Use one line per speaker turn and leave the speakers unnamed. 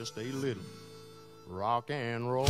just a little rock and roll.